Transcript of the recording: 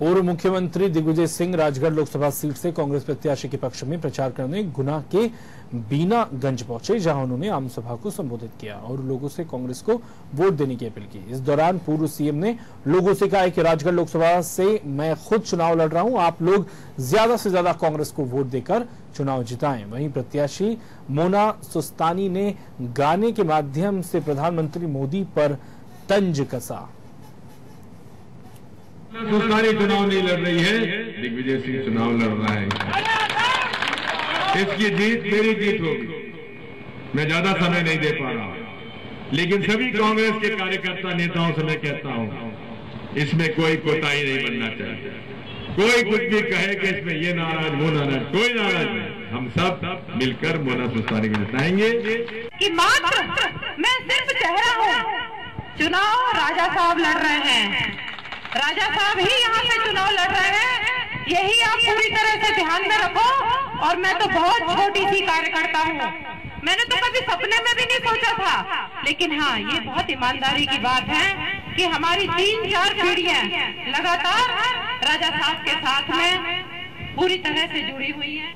पूर्व मुख्यमंत्री दिग्विजय सिंह राजगढ़ लोकसभा सीट से कांग्रेस प्रत्याशी के पक्ष में प्रचार करने गुना के बीनागंज पहुँचे, जहाँ उन्होंने आम सभा को संबोधित किया और लोगों से कांग्रेस को वोट देने की अपील की। इस दौरान पूर्व सीएम ने लोगों से कहा कि राजगढ़ लोकसभा से मैं खुद चुनाव लड़ रहा हूँ, आप लोग ज़्यादा से ज़्यादा कांग्रेस को वोट देकर चुनाव जिताएँ। वहीं प्रत्याशी मोना सुस्तानी ने गाने के माध्यम से प्रधानमंत्री मोदी पर तंज कसा। सुस्तानी चुनाव नहीं लड़ रही है। दिग्विजय सिंह चुनाव लड़ रहा है। इसकी जीत मेरी जीत होगी। मैं ज़्यादा समय नहीं दे पा रहा। लेकिन सभी कांग्रेस के कार्यकर्ता नेताओं से मैं कहता हूँ इसमें कोई कोताही नहीं बनना चाहिए। कोई कुछ भी कहे कि इसमें ये नाराज़ वो नाराज़ कोई नाराज़ नहीं। हम सब मिलकर मोना सुस्तानी को जिताएँगे कि मात्र मैं सिर्फ़ चेहरा हूँ। चुनाव राजा साहब लड़ रहे हैं। राजा साहब ही यहाँ पे चुनाव लड़ रहे हैं। यही आप पूरी तरह से ध्यान में रखो और मैं तो बहुत छोटी सी कार्यकर्ता हूँ। मैंने तो कभी सपने में भी नहीं सोचा था। लेकिन हाँ ये बहुत ईमानदारी की बात है कि हमारी तीन चार पीढ़ियाँ लगातार राजा साहब के साथ में पूरी तरह से जुड़ी हुई हैं।